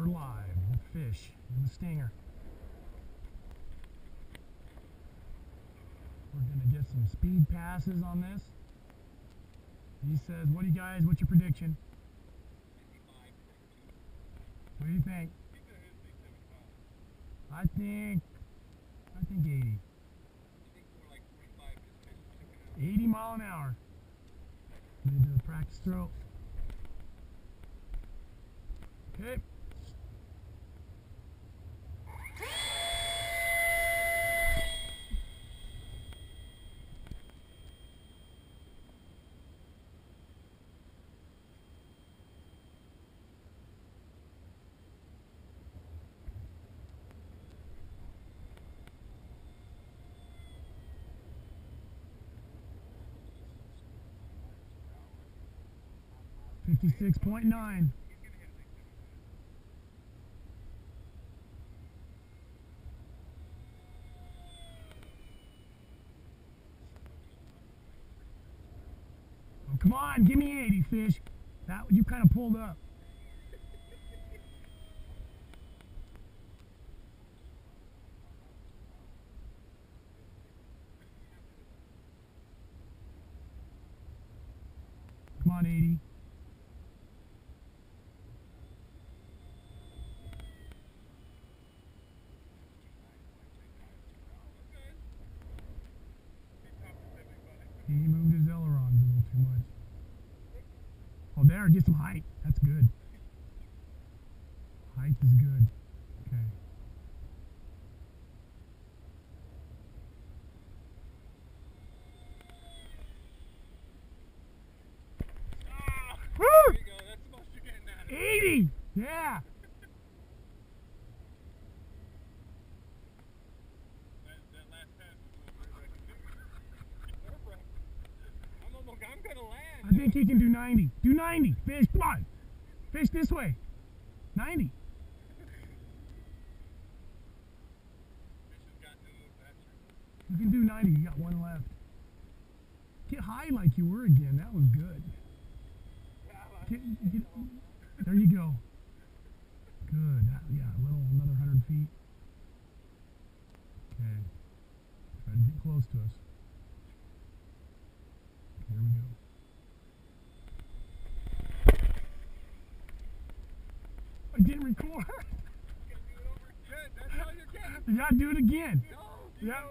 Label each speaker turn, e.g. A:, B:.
A: we're live. The fish and the stinger. We're gonna get some speed passes on this. He says, "What do you guys? What's your prediction? What do you think?" I think, I think 80. 80 mile an hour. Do a practice throw. 56.9. Oh, come on, give me 80, fish. That you kind of pulled up. Come on, 80. Get some height. That's good. Height is good. Okay. Ah! Woo! 80! Yeah! Think he can do 90. Do 90. Fish, come on. Fish this way. 90.
B: Fish has got to move faster.
A: You can do 90. You got one left. Get high like you were again. That was good. Get, get, there you go. Good. Yeah, a little, another 100 feet. Okay. Try to get close to us. Okay, here we go. I didn't record.
B: You gotta do it over again. That's how